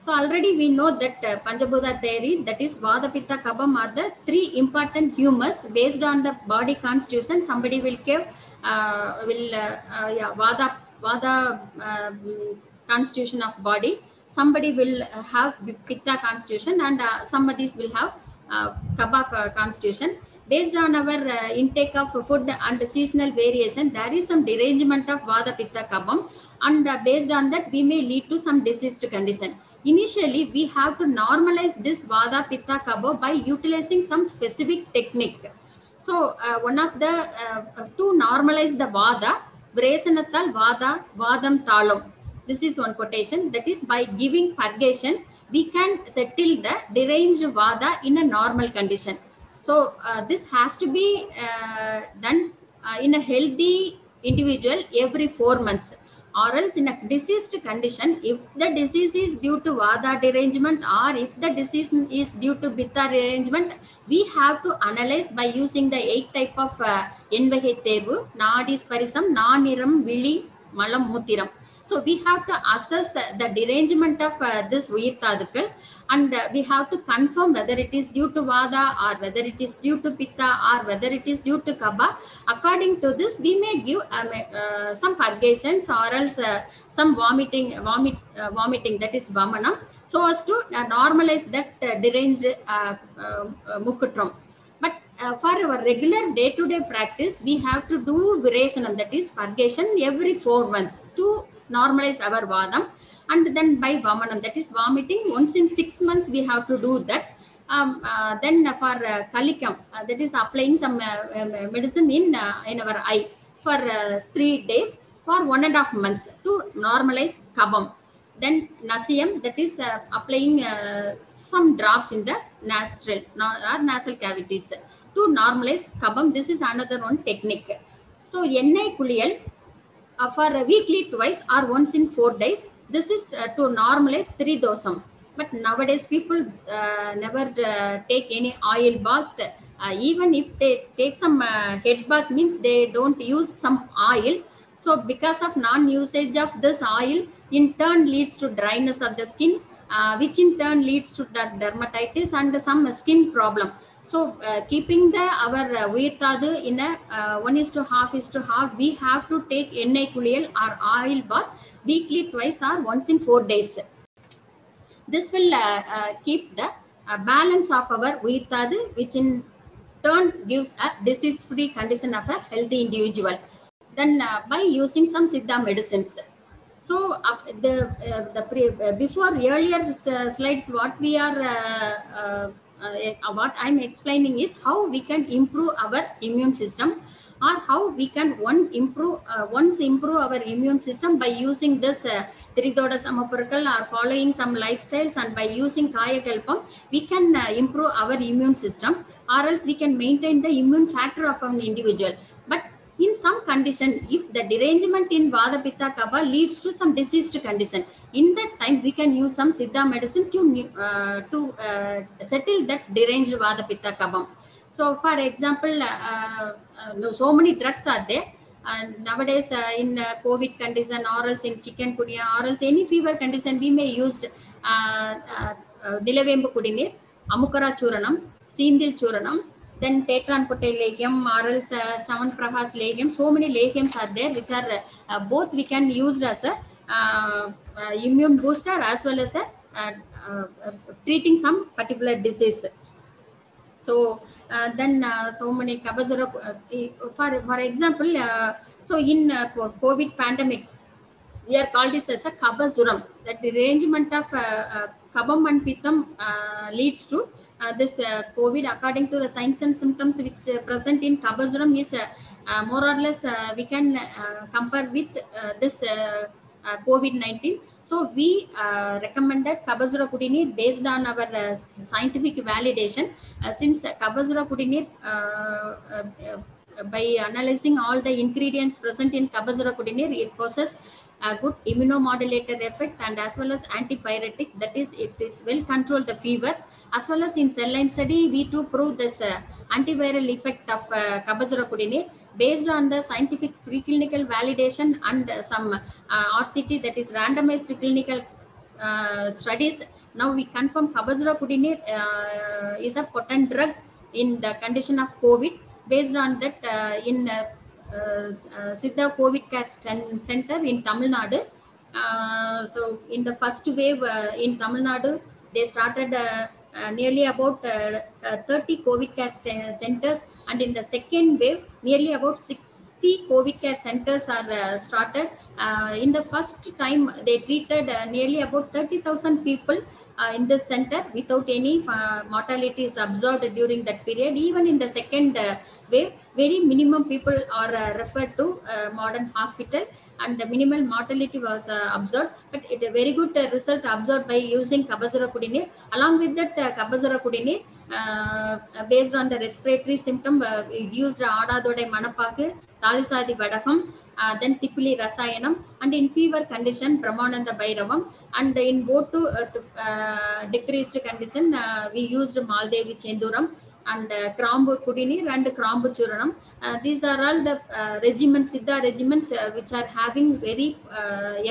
Speaker 2: so already we know that uh, Panchabhuta theory, that is Vada, Pitta, Kabam are the three important humors based on the body constitution. Somebody will give, uh, will, uh, uh, yeah, Vada, Vada mm, constitution of body. Somebody will have Pitta constitution and uh, somebody will have uh, uh, constitution. Based on our uh, intake of food and seasonal variation, there is some derangement of Vada, Pitta, Kabam and uh, based on that we may lead to some diseased condition. Initially we have to normalize this vada pitta kabo by utilizing some specific technique. So uh, one of the uh, to normalize the vada Vresanattal vada vadam talam this is one quotation. That is by giving purgation we can settle the deranged vada in a normal condition. So uh, this has to be uh, done uh, in a healthy individual every four months or else in a diseased condition, if the disease is due to vada derangement or if the disease is due to Pitta derangement, we have to analyze by using the eight type of uh, Envahe Tebu, Nadi Sparisam, Naniram, Vili, Malam, Mutiram. So we have to assess the, the derangement of uh, this Uyirthadukkal and uh, we have to confirm whether it is due to Vada or whether it is due to Pitta or whether it is due to Kaba. According to this, we may give um, uh, some purgations or else uh, some vomiting, vomit, uh, vomiting that is Vamanam so as to uh, normalize that deranged uh, mukutram. But uh, for our regular day-to-day -day practice, we have to do virasanam, that is purgation every four months normalize our vadam and then by vamanam that is vomiting once in six months we have to do that um, uh, then for uh, kalikam uh, that is applying some uh, um, medicine in uh, in our eye for uh, three days for one and a half months to normalize kabam then nasiyam that is uh, applying uh, some drops in the nostril no- or nasal cavities to normalize kabam this is another one technique so எண்ணெய் குளியல் uh, for weekly twice or once in four days. This is uh, to normalize three dosam. But nowadays people uh, never uh, take any oil bath. Uh, even if they take some uh, head bath means they don't use some oil. So because of non-usage of this oil, in turn leads to dryness of the skin, which in turn leads to dermatitis and some skin problem. So uh, keeping the our uh, other in a uh, 1 is to half is to half, we have to take NIQL or oil bath weekly twice or once in 4 days. This will uh, uh keep the uh, balance of our Virtadu which in turn gives a disease-free condition of a healthy individual. Then uh, by using some Siddha medicines. So uh, the, the pre, before earlier slides what we are uh, uh, what I'm explaining is how we can improve our immune system, or how we can one improve uh, once improve our immune system by using this uh, Tridoda Samapurakal or following some lifestyles and by using Kaya Kalpam, we can uh, improve our immune system, or else we can maintain the immune factor of an individual. But in some condition if the derangement in vada pitta kapha leads to some diseased condition in that time we can use some siddha medicine to uh, to uh, settle that deranged vada pitta kapham so for example uh, so many drugs are there and nowadays in uh, covid condition or else in chikungunya or else any fever condition we may use uh, uh, uh, nilavembu kudineer amukara churanam seendil churanam then tetran kotai legium uh, saman prahas legium so many legiums are there which are uh, both we can use as a uh, uh, immune booster as well as a uh, uh, treating some particular disease. So then so many kabazara for for example so in covid pandemic we are called this as a kabazuram. That arrangement of kabam and pitam uh, leads to uh, this uh, covid. According to the signs and symptoms which present in kabazuram is more or less we can compare with this uh, uh, covid-19 so we uh, recommended kabazura kudinir based on our uh, scientific validation. Uh, since uh, by analyzing all the ingredients present in kabazura kudinir it possesses a good immunomodulator effect and as well as antipyretic that is it is well control the fever. As well as in cell line study we too prove this uh, antiviral effect of uh, kabazura kudinir based on the scientific preclinical validation and some uh, RCT that is randomized clinical uh, studies. Now we confirm kabazura kudinir uh, is a potent drug in the condition of covid. Based on that uh, in uh, Siddha COVID Care Center in Tamil Nadu. Uh, so in the first wave uh, in Tamil Nadu, they started uh, uh, nearly about uh, uh, 30 COVID care centers, and in the second wave, nearly about 60 COVID care centers are uh, started. Uh, in the first time, they treated uh, nearly about 30,000 people uh, in this center without any uh, mortalities observed during that period. Even in the second uh, wave, very minimum people are uh, referred to uh, modern hospital and the minimal mortality was uh, observed. But it a very good result observed by using Kabazura Kudinir. Along with that, uh, Kabazura based on the respiratory symptom, it used Ada Dodai Manapaku Talisadi uh, then Tipuli Rasayanam, and in fever condition, Brahmananda Bhairavam, and in both to, uh, to uh, decreased condition, we used Maldevi Chenduram, and uh, Krambu Kudinir and Krambu Churanam. Uh, these are all the uh, regiments, Siddha regiments, uh, which are having very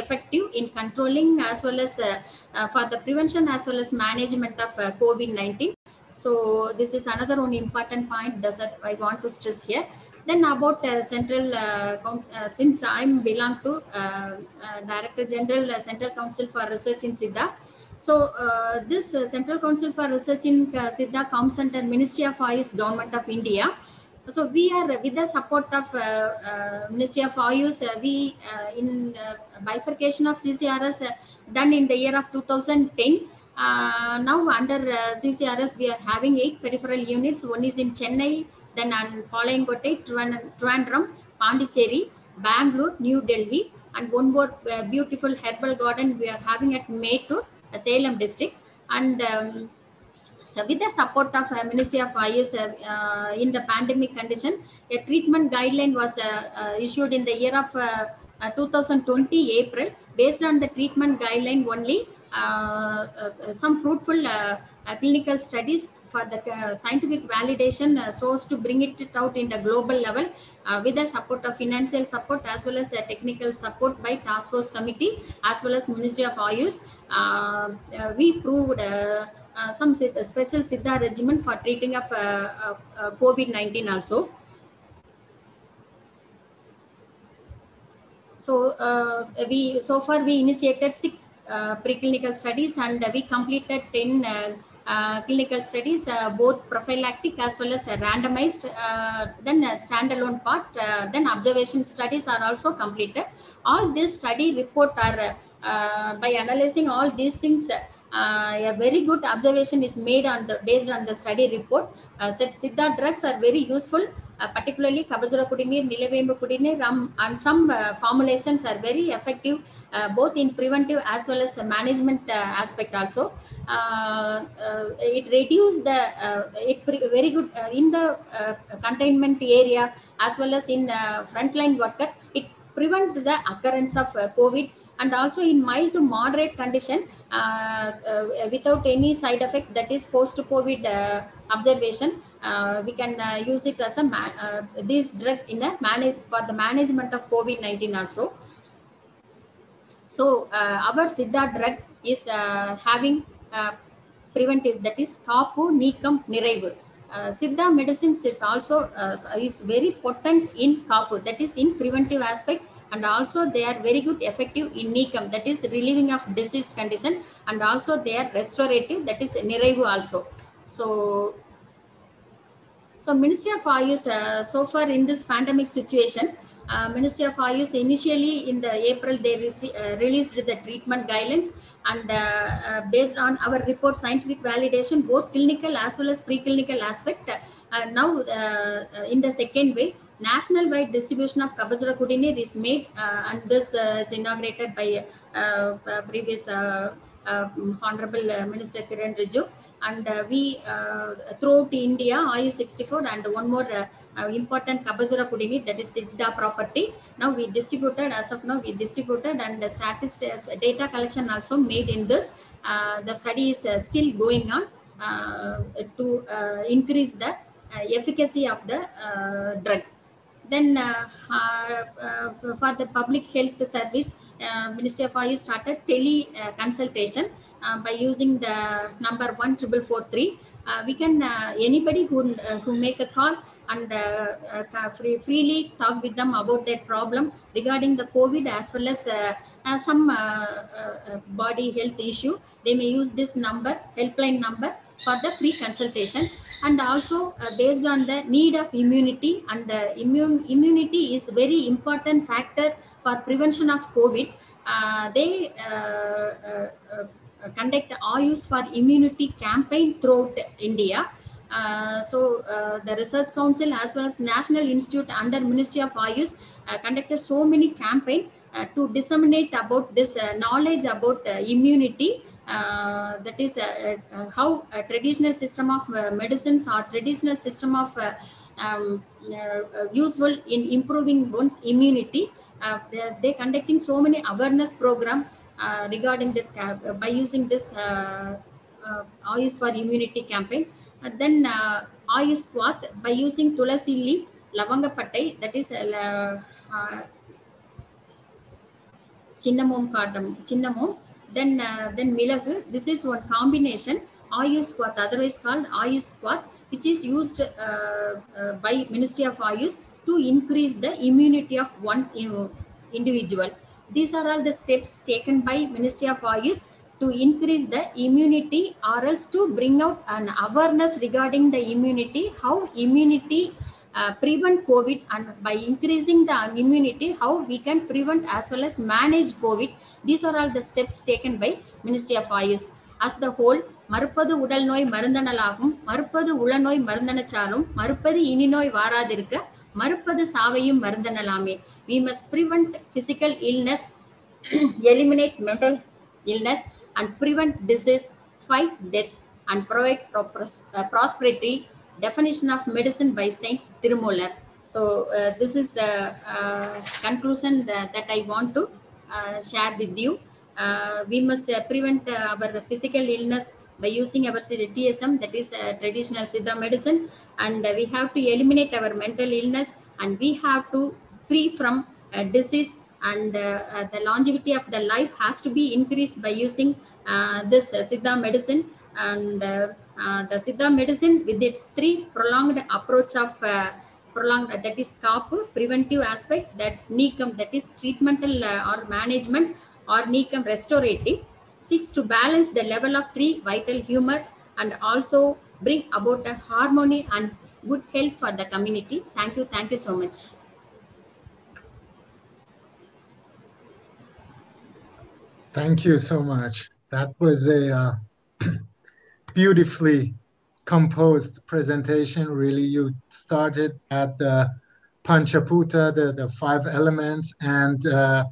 Speaker 2: effective in controlling as well as for the prevention as well as management of uh, COVID-19. So this is another one important point that I want to stress here. Then about uh, Central uh, Council, uh, since I belong to Director General Central Council for Research in Siddha, so uh, this uh, Central Council for Research in uh, Siddha comes under Ministry of Ayush, Government of India. So we are uh, with the support of uh, Ministry of Ayush, we in bifurcation of CCRS done in the year of 2010. Uh, now under CCRS we are having eight peripheral units. One is in Chennai, then on Palayamkottai, Trivandrum, Pondicherry, Bangalore, New Delhi, and one more beautiful herbal garden we are having at Mettur, uh, Salem district. And um, so with the support of uh, Ministry of Ayush uh, uh, in the pandemic condition, a treatment guideline was uh, uh, issued in the year of uh, uh, 2020 April. Based on the treatment guideline only, some fruitful clinical studies for the uh, scientific validation uh, so as to bring it out in the global level uh, with the support of financial support as well as the technical support by task force committee as well as ministry of ayush we proved uh, some special siddha regimen for treating of uh, uh, uh, covid-19 also. So we so far we initiated six preclinical studies and we completed 10 uh, uh, clinical studies, uh, both prophylactic as well as uh, randomized, uh, then standalone part, uh, then observation studies are also completed. All this study report are, uh, by analyzing all these things, uh, a very good observation is made on the based on the study report. Uh, said Siddha drugs are very useful, uh, particularly Kabazura Kudinir, Nilavembu Kudinir, um, and some uh, formulations are very effective uh, both in preventive as well as management uh, aspect also. Uh, uh, it reduce the, uh, it very good uh, in the uh, containment area as well as in uh, frontline worker. It prevent the occurrence of uh, COVID and also in mild to moderate condition uh, uh, without any side effect that is post-COVID uh, observation. We can use it as a this drug in a manage for the management of COVID-19 also. So our Siddha drug is having preventive that is Kapu Nikam Niraivu. Uh, Siddha medicines is also uh, is very potent in Kapu that is in preventive aspect and also they are very good effective in Nikam that is relieving of disease condition and also they are restorative that is Niraivu also. So so Ministry of Ayush, uh, so far in this pandemic situation, uh, Ministry of Ayush initially in the April they uh, released the treatment guidelines and uh, uh, based on our report scientific validation both clinical as well as preclinical aspect. Uh, now uh, in the second way, national wide distribution of Kabazura Kudinir is made uh, and this uh, is inaugurated by uh, previous Honorable Minister Kiren Rijiju and uh, we uh, throughout India, Ayush 64 and one more uh, important Kabazura Kudini that is Siddha property. Now we distributed as of now we distributed and the statistics data collection also made in this. The study is still going on to increase the efficacy of the drug. Then uh, uh, for the public health service, uh, Ministry of Ayush started tele consultation by using the number one triple four three. We can anybody who who make a call and uh, free, freely talk with them about their problem regarding the COVID as well as uh, uh, some body health issue. They may use this number helpline number for the free consultation. And also uh, based on the need of immunity and immune immunity is a very important factor for prevention of covid. Uh, they uh, uh, uh, conduct ayush for immunity campaign throughout india. So the research council as well as national institute under ministry of ayush conducted so many campaign to disseminate about this knowledge about immunity that is uh, uh, how a traditional system of uh, medicines or traditional system of uh, um, uh, useful in improving one's immunity. Uh, they're, they're, conducting so many awareness program uh, regarding this by using this uh, Ayush for Immunity campaign. And then uh, Ayush Kwath by using Tulasi leaf, Lavanga Pattai, that is uh, Chinnamom Kardam, Chinnamom, then uh, then Milagu. This is one combination Ayush Kwath, otherwise called Ayush Kwath, which is used uh, uh, by Ministry of Ayush to increase the immunity of one's individual. These are all the steps taken by Ministry of Ayush to increase the immunity or else to bring out an awareness regarding the immunity, how immunity uh, prevent COVID and by increasing the immunity, how we can prevent as well as manage COVID. These are all the steps taken by Ministry of Ayush. As the whole, மறுப்பது உடல் நோய் மருந்தனலாகும் மறுப்பது உளநோய் மருந்தனச்சாலும் மறுப்பது இனி நோய் வாராதிருக்க மறுப்பது சாவையும் மருந்தனலாமே we must prevent physical illness eliminate mental illness and prevent disease fight death and provide prosperity definition of medicine by saint tirumular so uh, this is the uh, conclusion that, that, i want to uh, share with you. Uh, we must uh, prevent our physical illness by using our TSM, that is uh, traditional Siddha medicine, and uh, we have to eliminate our mental illness and we have to free from uh, disease. And uh, uh, the longevity of the life has to be increased by using uh, this Siddha medicine. And Uh, the Siddha medicine with its three prolonged approach of uh, prolonged that is kapu preventive aspect that nikam that is treatmental uh, or management or nikam restorative seeks to balance the level of three vital humor and also bring about a harmony and good health for the community. Thank you. Thank you so much.
Speaker 1: Thank you so much. That was a uh, beautifully composed presentation. Really, you started at the Panchaputa, the, the five elements, and uh,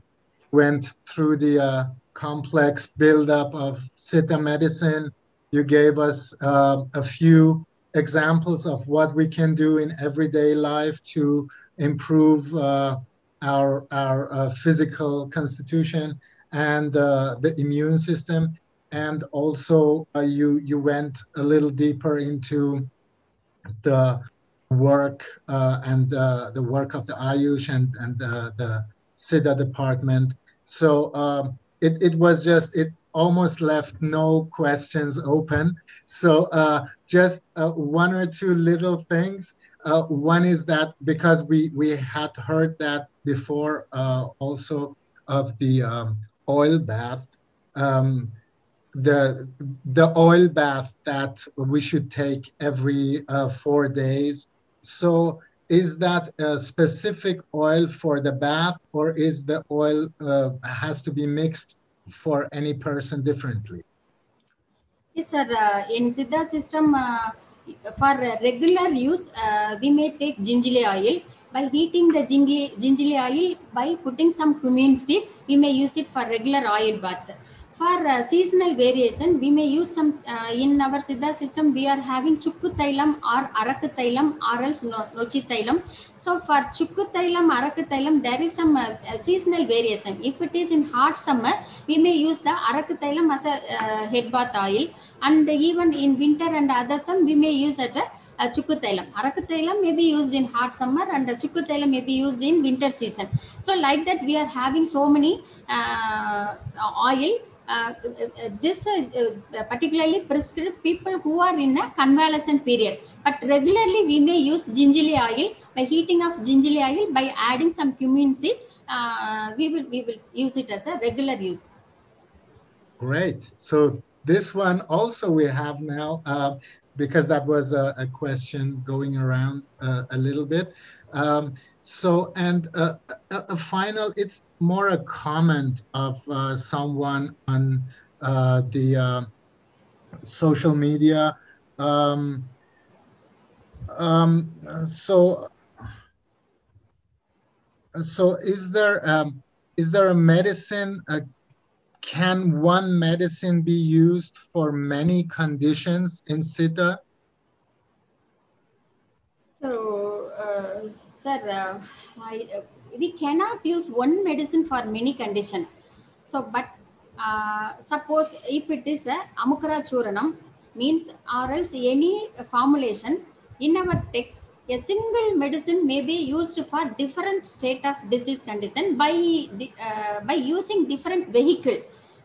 Speaker 1: went through the uh, complex buildup of Siddha medicine. You gave us uh, a few examples of what we can do in everyday life to improve uh, our, our uh, physical constitution and uh, the immune system. And also, uh, you, you went a little deeper into the work uh, and the work of the Ayush and, and the Siddha department. So, um, it, it was just, it almost left no questions open. So uh, just uh, one or two little things. Uh, one is that because we, we had heard that before uh, also of the um, oil bath, um, the, the oil bath that we should take every uh, four days. So is that a specific oil for the bath or is the oil uh, has to be mixed for any person differently?
Speaker 2: Yes, sir. Uh, in Siddha system, uh, for regular use, uh, we may take gingerly oil. By heating the gingerly oil, by putting some cumin seed, we may use it for regular oil bath for uh, seasonal variation, we may use some, uh, in our Siddha system, we are having Chukku Thailam or Arakku Thailam or else no, Nochi. So for Chukku Thailam, Arakku Thailam, there is some uh, seasonal variation. If it is in hot summer, we may use the Arakku Thailam as a uh, head bath oil. And even in winter and other time, we may use it uh, chukku thailam. Arakku thailam may be used in hot summer and uh, chukku thailam may be used in winter season. So like that we are having so many uh, oil uh, uh, this uh, particularly prescribed people who are in a convalescent period. But regularly we may use gingerly oil by heating of gingerly oil by adding some cumin seed. we will we will use it as a regular use.
Speaker 1: Great. So this one also we have now uh, because that was a, a question going around uh, a little bit. Um, so, and uh, a, a, final, it's more a comment of uh, someone on uh, the uh, social media. Um, um, so, so is there um, is there a medicine? Uh, can one medicine be used for many conditions in Siddha?
Speaker 2: So sir, uh, I, uh, we cannot use one medicine for many condition. So, but uh, suppose if it is a Amukara Churanam means or else any formulation in our text, a single medicine may be used for different state of disease condition by, uh, by using different vehicle.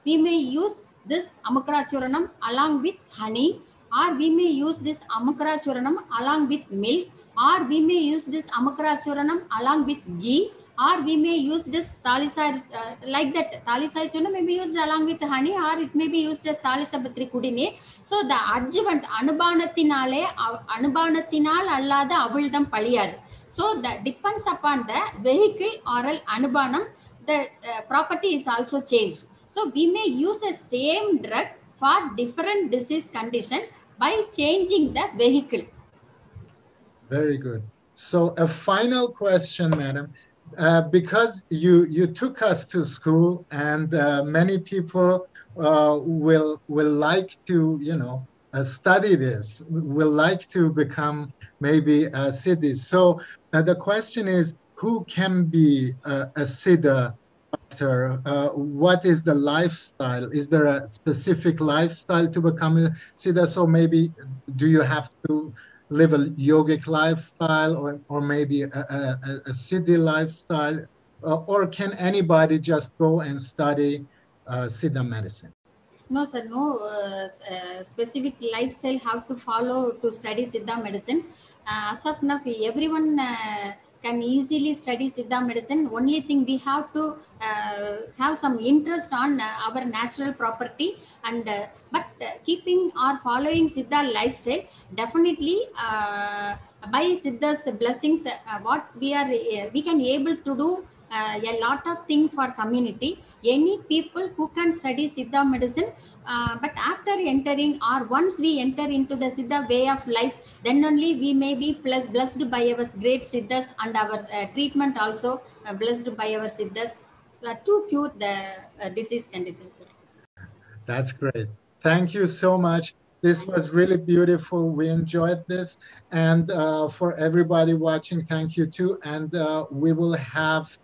Speaker 2: We may use this Amukara Churanam along with honey or we may use this Amukara Churanam along with milk or we may use this amakaracharanam along with ghee or we may use this talisai uh, like that talisai churna may be used along with honey or it may be used as talisabatri kudine so the adjuvant anubanathinale anubanathinal allada avildam paliyadu so that depends upon the vehicle oral anubanam the uh, property is also changed so we may use a same drug for different disease condition by changing the vehicle
Speaker 1: very good so a final question madam uh, because you you took us to school, and uh, many people uh, will will like to you know uh, study this, will like to become maybe a siddhi. So uh, the question is, who can be a, siddha doctor? what is the lifestyle? Is there a specific lifestyle to become a siddha? So maybe do you have to live a yogic lifestyle or, or maybe a, a, a siddhi lifestyle? Uh, or can anybody just go and study uh, siddha medicine?
Speaker 2: No, sir, no uh, uh specific lifestyle have to follow to study siddha medicine. Uh, as of now, everyone uh, can easily study Siddha medicine. Only thing we have to uh, have some interest on uh, our natural property and uh, but uh, keeping or following Siddha lifestyle definitely uh, by Siddha's blessings uh, what we are we can able to do uh, a lot of thing for community any people who can study siddha medicine uh, but after entering or once we enter into the siddha way of life then only we may be blessed by our great siddhas and our uh, treatment also uh, blessed by our siddhas uh, to cure the uh, disease conditions
Speaker 1: that's great thank you so much this was really beautiful. We enjoyed this. And uh, for everybody watching, thank you too. And uh, we will have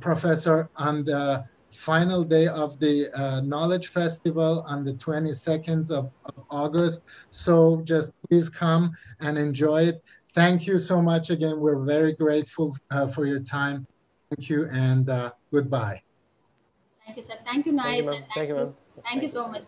Speaker 1: professor on the final day of the uh, Knowledge Festival on the 22nd of, of, August. So just please come and enjoy it. Thank you so much again. We're very grateful uh, for your time. Thank you and uh, goodbye.
Speaker 2: Thank you, sir. Thank you, Nice.
Speaker 3: Thank you, Thank you,
Speaker 2: Thank you so much.